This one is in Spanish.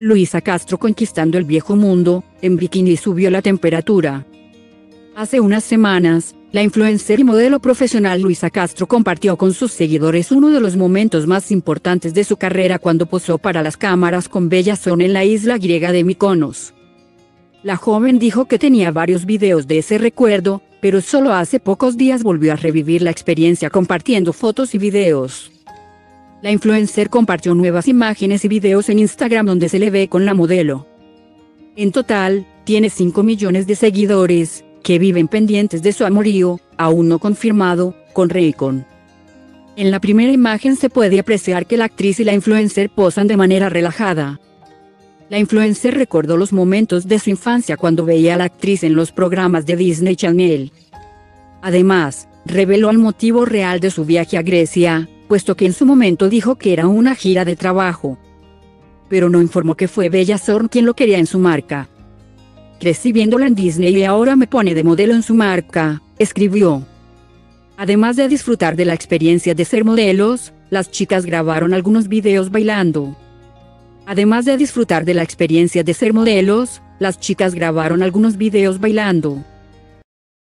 Luisa Castro conquistando el viejo mundo, en bikini subió la temperatura. Hace unas semanas, la influencer y modelo profesional Luisa Castro compartió con sus seguidores uno de los momentos más importantes de su carrera cuando posó para las cámaras con Bella Son en la isla griega de Mykonos. La joven dijo que tenía varios videos de ese recuerdo, pero solo hace pocos días volvió a revivir la experiencia compartiendo fotos y videos. La influencer compartió nuevas imágenes y videos en Instagram donde se le ve con la modelo. En total, tiene 5 millones de seguidores, que viven pendientes de su amorío, aún no confirmado, con Raycon. En la primera imagen se puede apreciar que la actriz y la influencer posan de manera relajada. La influencer recordó los momentos de su infancia cuando veía a la actriz en los programas de Disney Channel. Además, reveló el motivo real de su viaje a Grecia, puesto que en su momento dijo que era una gira de trabajo. Pero no informó que fue Bella Thorne quien lo quería en su marca. Crecí viéndola en Disney y ahora me pone de modelo en su marca, escribió. Además de disfrutar de la experiencia de ser modelos, las chicas grabaron algunos videos bailando. Además de disfrutar de la experiencia de ser modelos, las chicas grabaron algunos videos bailando.